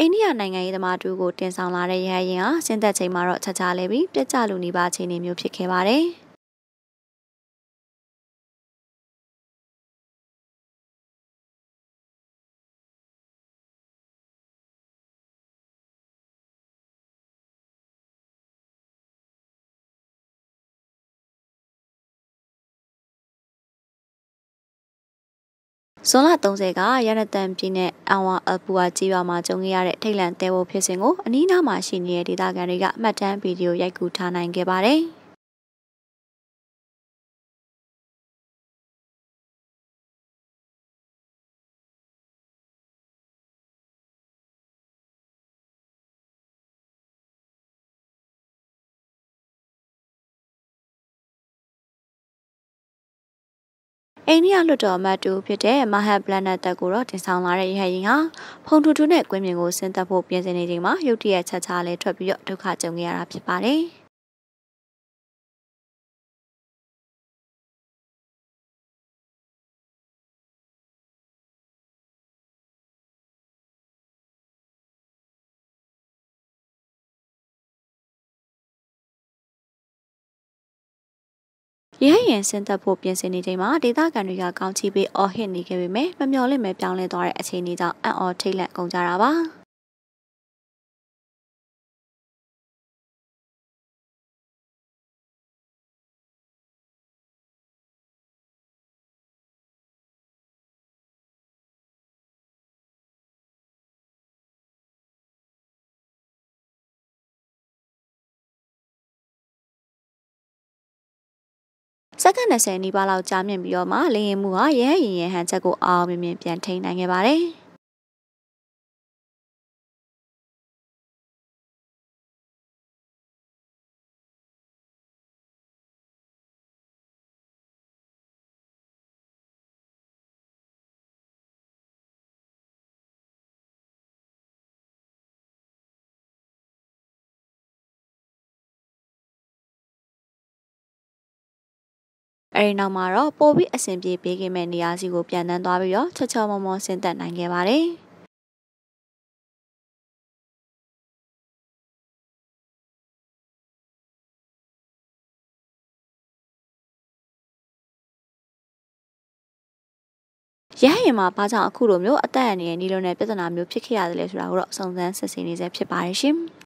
အိန္ဒိယနိုင်ငံရေးသမားတူကိုတင်ဆောင်လာတဲ့ရဟရင်ဟာဆင်းသက်ချိန်မှာတော့ချက်ချလဲပြီးပြက်ကျလူနေပါအခြေအနေမျိုးဖြစ်ခဲ့ပါတယ်။ ဇွန်လ30ကရနတန်ပြည်နယ်အန်ဝါအပူဝါကြီးရွာမှာကြုံခဲ့ရတဲ့ထိတ်လန့်တဲဖို့ဖြစ်စဉ်ကိုအနီးနားမှာရှိနေတဲ့ဒေသခံတွေကအမှတ်တမ်းဗီဒီယိုရိုက်ကူးထားနိုင်ခဲ့ပါတယ်။ အိန္ဒိယလွှတ်တော်အမတ်တူဖြစ်တဲ့မဟတ်ပလနက်တက်ကိုတော့တင်ဆောင်လာတဲ့ရဟရင်ဟာဖုန်ထူထူနဲ့ကွင်းမြင်ကိုဆင်းသက်ဖို့ပြင်ဆင်နေချိန်မှာရုတ်တရက်ချက်ချလဲထွက်ပြီးတော့ဒုက္ခကြုံခဲ့ရတာဖြစ်ပါတယ်။ ရဲရင်ဆင်းသက်ဖို့ပြင်ဆင်နေချိန်မှာဒေသခံတွေကကောင်းချီးပေးအော်ဟစ်နေခဲ့ပေမဲ့မမျှော်လင့်မဲပြောင်းလဲသွားတဲ့အခြေအနေကြောင့်အံ့ဩထိတ်လန့်ကုန်ကြတာပါ။ က္ကန့်20နီးပါးလောက်ကြာမြင့်ပြီးတော့မှလေရင်မှုဟာရဲရင်ရဲဟန်ချက်ကိုအောင်မြင်မြင်ပြန်ထိန်းနိုင်ခဲ့ပါတယ်။ အဲဒီနောက်မှာတော့ပိုပြီးအဆင်ပြေပေးခဲ့မဲ့နေရာစီကိုပြန်တန်းသွားပြီးတော့ချောချောမောမောဆင်းသက်နိုင်ခဲ့ပါတယ်။ရဟရင်မှာဘာကြောင့်အခုလိုမျိုးအသက်အန္တရာယ်နီးလုံးနဲ့ပြဿနာမျိုးဖြစ်ခဲ့ရတယ်လဲဆိုတာကိုတော့စုံစမ်းစစ်ဆေးနေစေဖြစ်ပါတယ်ရှင်။